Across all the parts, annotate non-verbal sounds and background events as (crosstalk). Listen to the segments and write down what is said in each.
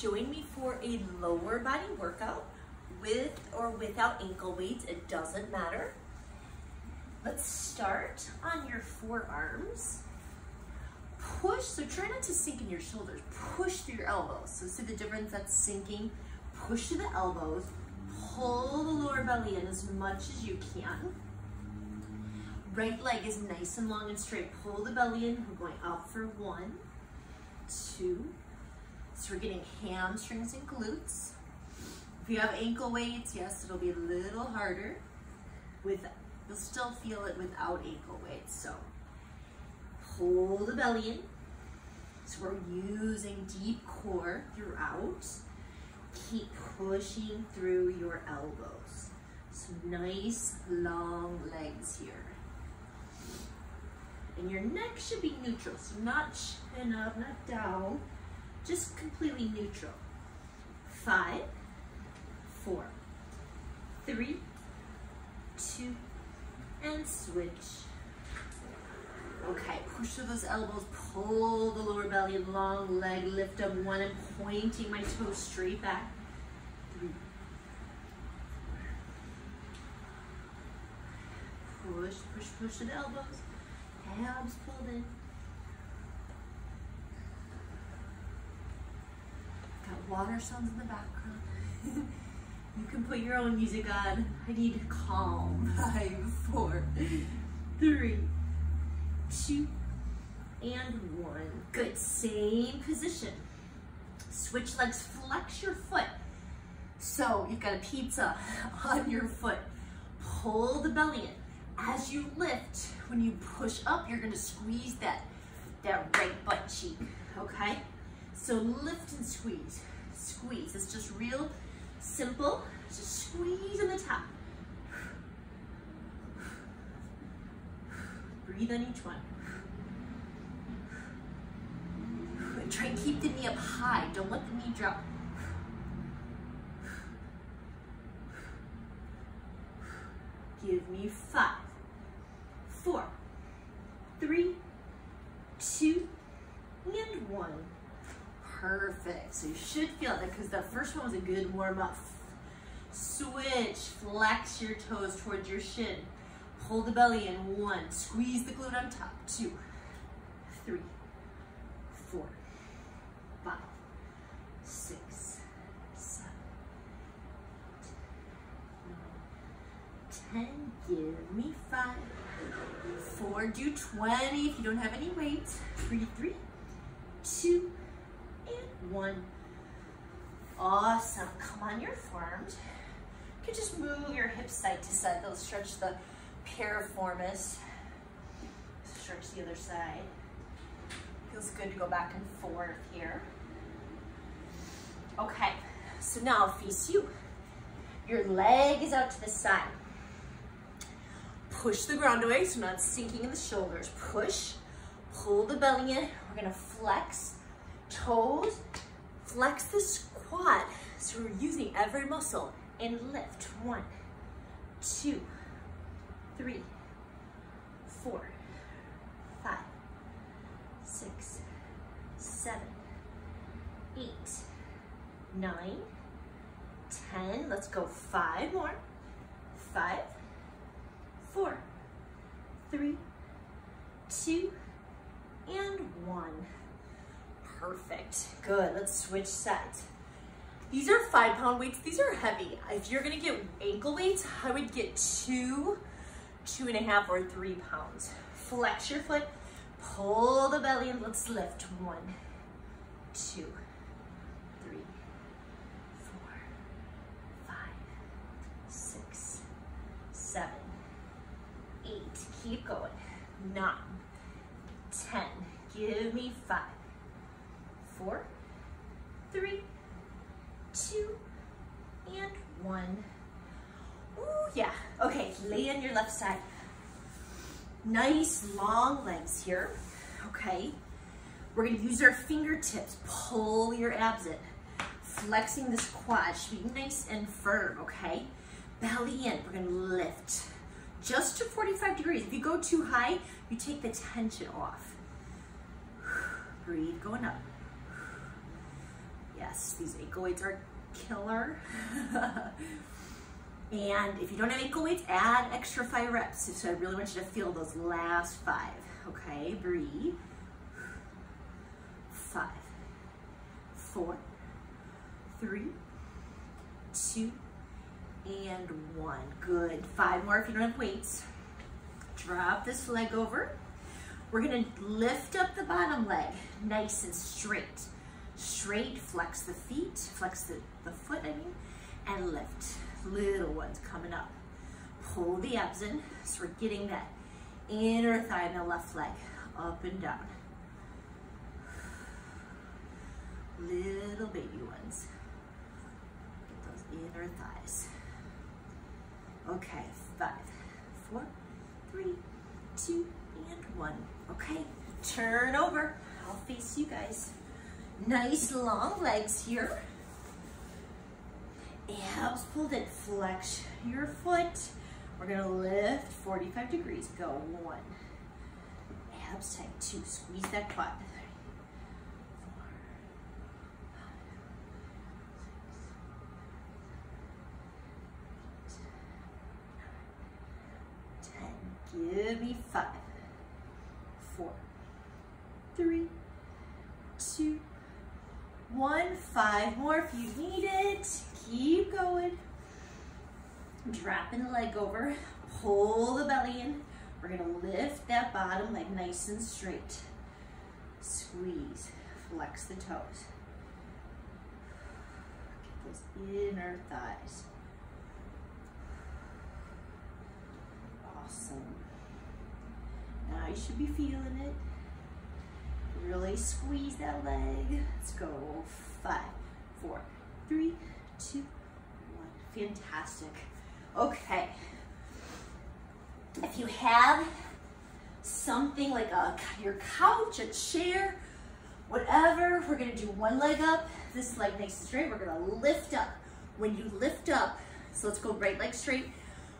Join me for a lower body workout with or without ankle weights, it doesn't matter. Let's start on your forearms. Push, so try not to sink in your shoulders. Push through your elbows. So see the difference that's sinking? Push through the elbows. Pull the lower belly in as much as you can. Right leg is nice and long and straight. Pull the belly in. We're going up for one, two. So we're getting hamstrings and glutes. If you have ankle weights, yes, it'll be a little harder. With You'll still feel it without ankle weights. So pull the belly in. So we're using deep core throughout. Keep pushing through your elbows. So nice long legs here. And your neck should be neutral. So not chin up, not down, just completely neutral. Five, four, three, two, and switch. Okay, push through those elbows, pull the lower belly, long leg, lift up one and pointing my toes straight back. Three. Push, push, push to the elbows. Abs pulled in. Water sounds in the background. (laughs) You can put your own music on. I need calm. (laughs) Five, four, three, two, and one. Good, same position. Switch legs, flex your foot. So you've got a pizza (laughs) on your foot. Pull the belly in. As you lift, when you push up, you're gonna squeeze that, that right butt cheek, okay? So lift and squeeze, squeeze. It's just real Simple, just squeeze in the top. Breathe on each one. And try and keep the knee up high. Don't let the knee drop. Give me five, four, three, two, and one. Perfect. So you because the first one was a good warm up. Switch, flex your toes towards your shin. Pull the belly in, one. Squeeze the glute on top, two, three, four, five, six, seven, eight, nine, ten. Give me five, four, do 20 if you don't have any weights. Three, three, two, and one. Awesome. Come on your forearms. You can just move your hips side to side. They'll stretch the piriformis. Stretch the other side. Feels good to go back and forth here. Okay, so now I'll face you. Your leg is out to the side. Push the ground away, so not sinking in the shoulders. Push, pull the belly in. We're gonna flex toes, flex the So we're using every muscle and lift. One, two, three, four, five, six, seven, eight, nine, ten. Let's go five more. Five, four, three, two, and one. Perfect. Good. Let's switch sides. These are five pound weights. These are heavy. If you're gonna get ankle weights, I would get two, two and a half or three pounds. Flex your foot, pull the belly and let's lift. One, two, three, four, five, six, seven, eight. Keep going. Nine, ten. Give me five four, three, one. Ooh, yeah. Okay, lay on your left side. Nice long legs here, okay? We're gonna use our fingertips, pull your abs in. Flexing this quad should be nice and firm, okay? Belly in, we're gonna lift. Just to 45 degrees. If you go too high, you take the tension off. (sighs) Breathe, going up. (sighs) Yes, These ankle are killer. and if you don't have ankle weights, add extra five reps. So I really want you to feel those last five. Okay, breathe. Five, four, three, two, and one. Good. Five more if you don't have weights. Drop this leg over. We're gonna lift up the bottom leg, nice and straight. Straight, flex the feet, flex the, the foot, I mean, and lift. Little ones coming up. Pull the abs in, so we're getting that inner thigh in the left leg, up and down. Little baby ones. Get those inner thighs. Okay, five, four, three, two, and one. Okay, turn over. I'll face you guys. Nice long legs here. Abs pulled in, flex your foot. We're gonna lift 45 degrees. Go, one. Abs tight, two. Squeeze that quad. Give me five, four, three, two, one. Five more if you need it. Keep going. Dropping the leg over. Pull the belly in. We're gonna lift that bottom leg nice and straight. Squeeze, flex the toes. Get those inner thighs. Awesome. Now you should be feeling it. Really squeeze that leg. Let's go. Five, four, three, two, one. Fantastic. Okay. If you have something like a your couch, a chair, whatever, we're gonna do one leg up, this leg nice and straight. We're gonna lift up. When you lift up, so let's go right leg straight.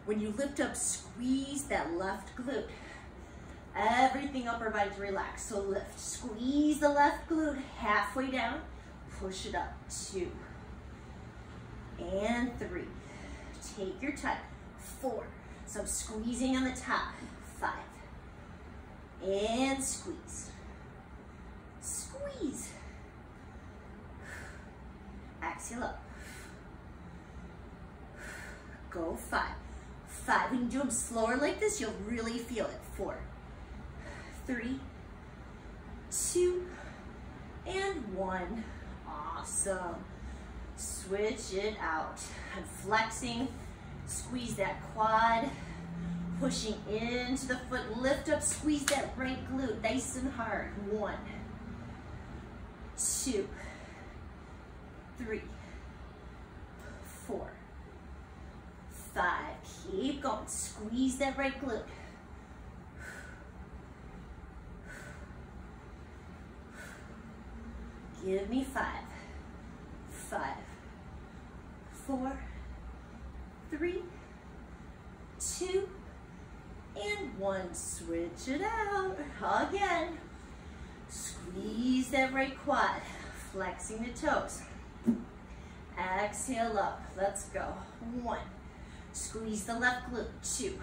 When you lift up, squeeze that left glute. Everything upper body's relaxed. So lift, squeeze the left glute halfway down, push it up, two, and three. Take your time, four. So I'm squeezing on the top, five, and squeeze, squeeze. Exhale up. Go five, five. You do them slower like this, you'll really feel it. Four, three, two, and one. Awesome. Switch it out. I'm flexing, squeeze that quad, pushing into the foot, lift up, squeeze that right glute nice and hard. One, two, three, four, five. Keep going, squeeze that right glute. Give me five, five, four, three, two, and one. Switch it out. Again. Squeeze that right quad, flexing the toes. Exhale up. Let's go. One. Squeeze the left glute. Two.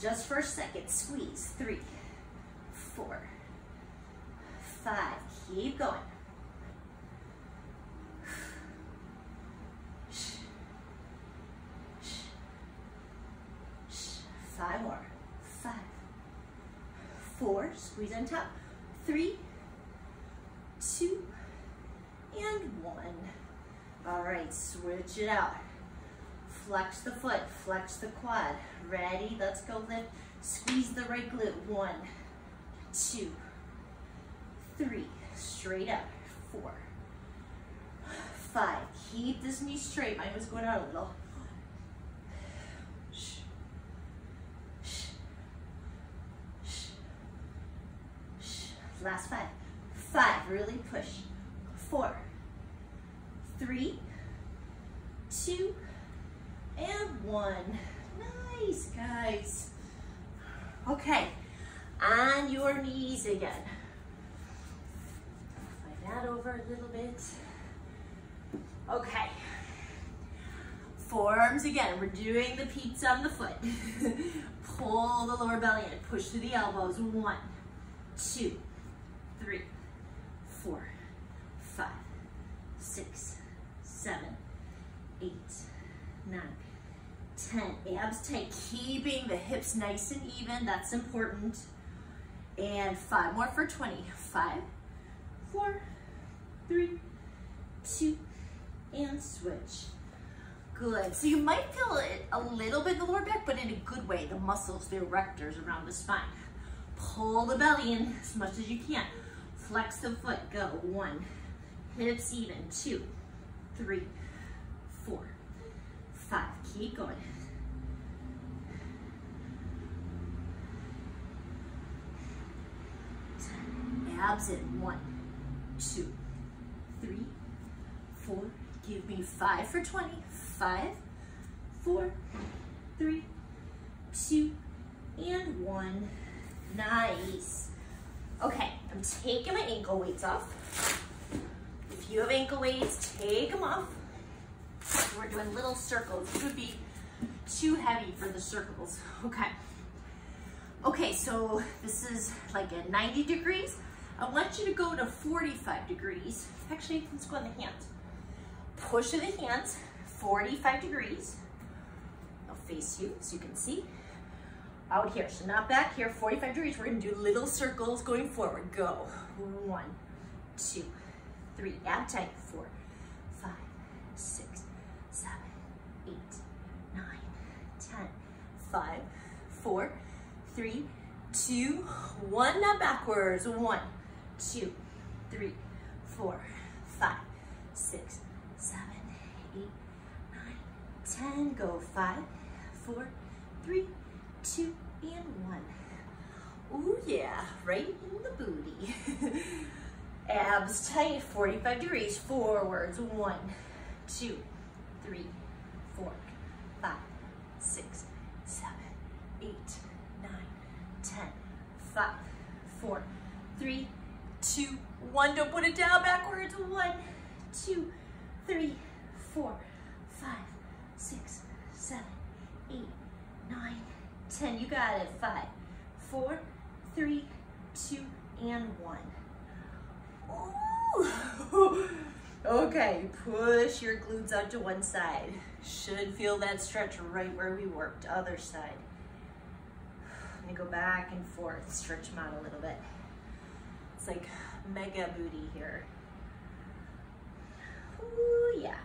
Just for a second. Squeeze. Three, four, five. Keep going. Five more. Five. Four. Squeeze on top. Three, two, and one. All right, switch it out. Flex the foot, flex the quad. Ready? Let's go lift. Squeeze the right glute. One, two, three. Straight up. Four, five. Keep this knee straight. Mine was going out a little. Last five. Five, really push. Four, three, two, and one. Nice, guys. Okay, on your knees again. Slide that over a little bit. Okay. Forearms again. We're doing the pizza on the foot. (laughs) Pull the lower belly in. Push through the elbows. One, two, three, four, five, six, seven, eight, nine, ten. Abs tight. Keeping the hips nice and even. That's important. And five more for 20. Five, four, three, two, and switch. Good. So you might feel it a little bit in the lower back, but in a good way. The muscles, the erectors around the spine. Pull the belly in as much as you can. Flex the foot. Go. One. Hips even. Two, three, four, five. Keep going. Abs in. One, two, three, four. Give me five for 20. Five, four, three, two, and one. Nice. Okay, I'm taking my ankle weights off. If you have ankle weights, take them off. We're doing little circles. This would be too heavy for the circles. (laughs) Okay. Okay, so this is like at 90 degrees. I want you to go to 45 degrees. Actually, let's go on the hands. Push the hands, 45 degrees. I'll face you so you can see. Out here, so not back here, 45 degrees. We're gonna do little circles going forward. Go. One, two, three, ab tight, four, five, six, seven, eight, nine, ten, five, four, three, two, one. Now backwards. One, two, three, four, five, six, seven, eight, nine, ten. Go five, four, three, two, and one. Ooh yeah, right in the booty. (laughs) Abs tight, 45 degrees, forwards. One, two, three, four, five, six, seven, eight, nine, ten. Five, four, three, two, one. Don't put it down backwards. One, two, three, four, five, six, seven, eight, nine, ten. You got it. Five, four, three, two, and one. Ooh. (laughs) Okay, push your glutes out to one side. Should feel that stretch right where we worked. Other side. Let me go back and forth, stretch them out a little bit. It's like mega booty here. Ooh, yeah.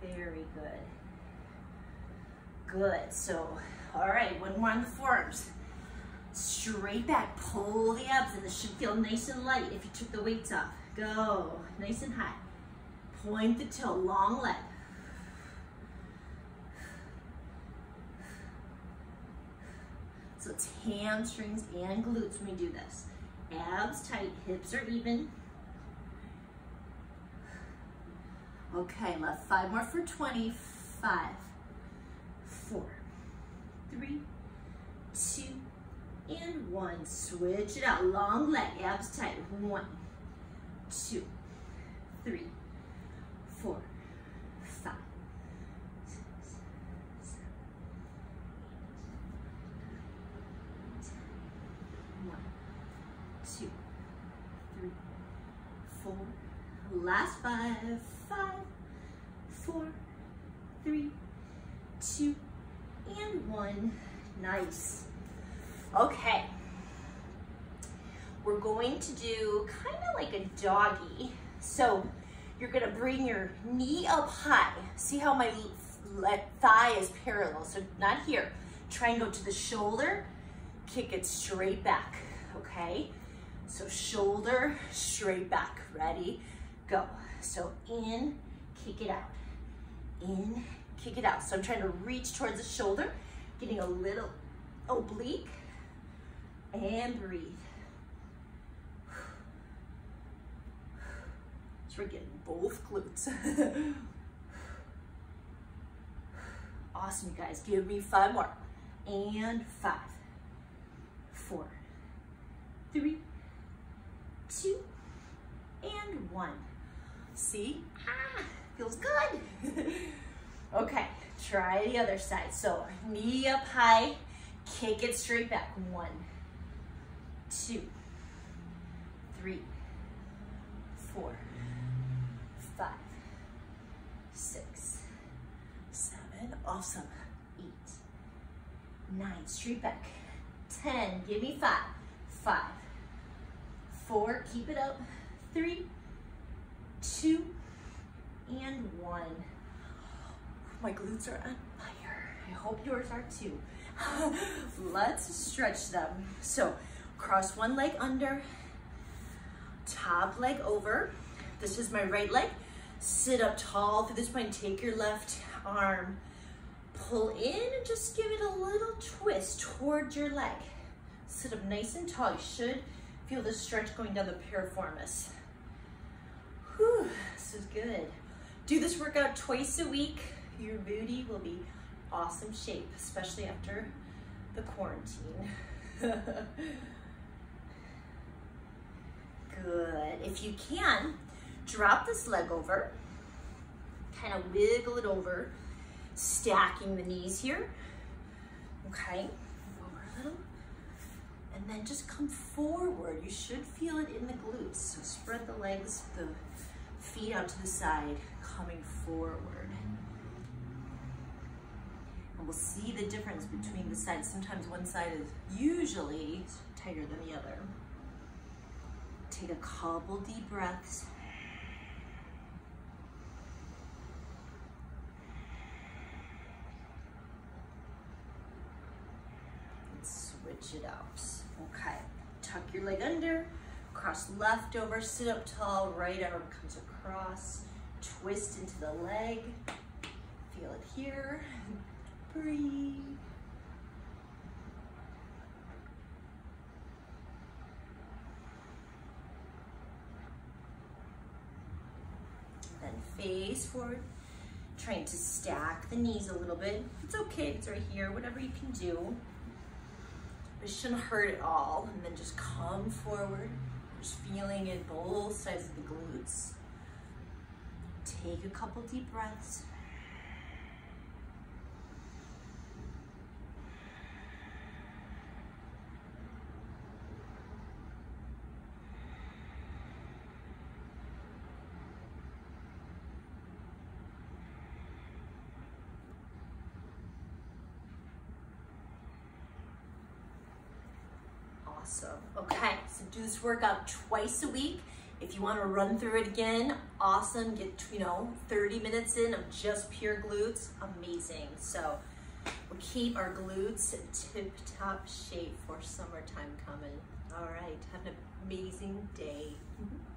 Very good. Good, so, all right, one more on the forearms. Straight back, pull the abs and This should feel nice and light if you took the weights off. Go, nice and high. Point the toe, long leg. So it's hamstrings and glutes when we do this. Abs tight, hips are even. Okay, left five more for 20. Three, two, and one. Switch it out. Long leg, abs tight. One, two, three, four, five, six, seven, eight, ten. One, two, three, four. Last five. Five, four, three, two, and one. Nice. Okay. We're going to do kind of like a doggy. So you're gonna bring your knee up high. See how my thigh is parallel, so not here. Try and go to the shoulder, kick it straight back, okay? So shoulder, straight back, ready? Go. So in, kick it out. In, kick it out. So I'm trying to reach towards the shoulder, getting a little oblique, and breathe. So we're getting both glutes. awesome, you guys. Give me five more. And five, four, three, two, and one. See? Ah, feels good. (laughs) okay, try the other side. So knee up high, kick it straight back. One, two, three, four, five, six, seven, awesome, eight, nine, straight back, 10, give me five, five, four, keep it up, three, two, and one. My glutes are on fire. I hope yours are too. (laughs) Let's stretch them. So cross one leg under, top leg over. This is my right leg. Sit up tall through this point. Take your left arm, pull in and just give it a little twist towards your leg. Sit up nice and tall. You should feel the stretch going down the piriformis. Whew, this is good. Do this workout twice a week. Your booty will be awesome shape, especially after the quarantine. (laughs) Good. If you can, drop this leg over, kind of wiggle it over, stacking the knees here. Okay, over a little. And then just come forward. You should feel it in the glutes. So spread the legs, the feet out to the side, coming forward. And we'll see the difference between the sides. Sometimes one side is usually tighter than the other. Take a couple deep breaths. Let's switch it out. Okay, tuck your leg under, cross left over, sit up tall, right arm comes across, twist into the leg, feel it here, breathe. Then face forward, trying to stack the knees a little bit. It's okay it's right here, whatever you can do. It shouldn't hurt at all. And then just come forward, just feeling it both sides of the glutes. Take a couple deep breaths. Awesome. Okay, so do this workout twice a week. If you want to run through it again, awesome. Get, you know, 30 minutes in of just pure glutes, amazing. So we'll keep our glutes in tip-top shape for summertime coming. All right, have an amazing day. Mm -hmm.